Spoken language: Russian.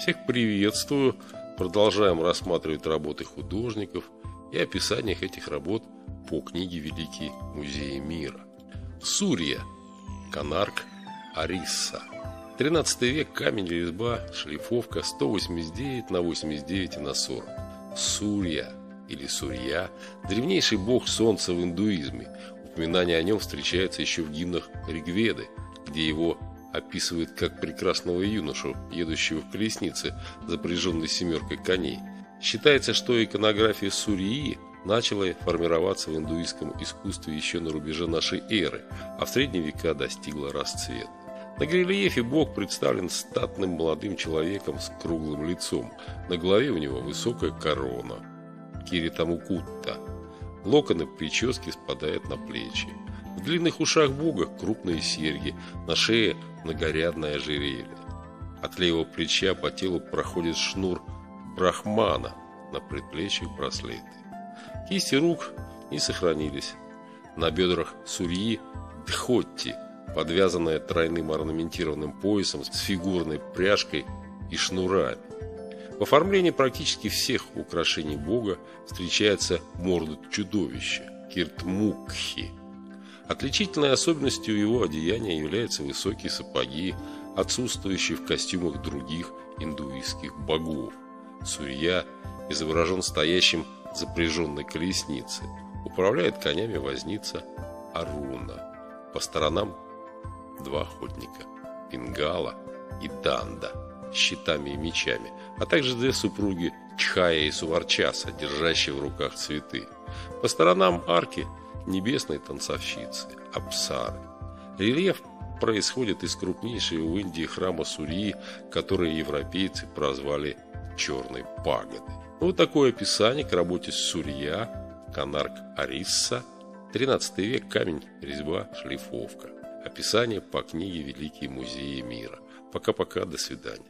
Всех приветствую. Продолжаем рассматривать работы художников и описаниях этих работ по книге «Великие музеи мира». Сурья. Канарк Арисса. 13 век, камень, резьба, шлифовка 189 на 89 на 40. Сурья или Сурья – древнейший бог солнца в индуизме. Упоминание о нем встречается еще в гимнах Ригведы, где его описывает как прекрасного юношу, едущего в колеснице, запряженной семеркой коней. Считается, что иконография Сурии начала формироваться в индуистском искусстве еще на рубеже нашей эры, а в средние века достигла расцвета. На рельефе бог представлен статным молодым человеком с круглым лицом. На голове у него высокая корона. Киритамукутта. Локоны прически спадают на плечи. В длинных ушах бога крупные серьги, на шее многорядное ожерелье. От левого плеча по телу проходит шнур брахмана, на предплечьях браслеты. Кисти рук не сохранились. На бедрах сурьи дхотти, подвязанная тройным орнаментированным поясом с фигурной пряжкой и шнурами. В оформлении практически всех украшений бога встречается морда чудовища – киртмукхи – Отличительной особенностью его одеяния являются высокие сапоги, отсутствующие в костюмах других индуистских богов. Сурья изображен стоящим запряженной колесницы. Управляет конями возница Аруна. По сторонам два охотника – Пингала и Данда щитами и мечами, а также две супруги Чхая и Суварчаса, держащие в руках цветы. По сторонам арки – небесной танцовщицы, Апсары. Рельеф происходит из крупнейшего в Индии храма Сурьи, который европейцы прозвали «черной пагодой». Вот такое описание к работе Сурья, Канарк Арисса, 13 век, камень, резьба, шлифовка. Описание по книге «Великие музеи мира». Пока-пока, до свидания.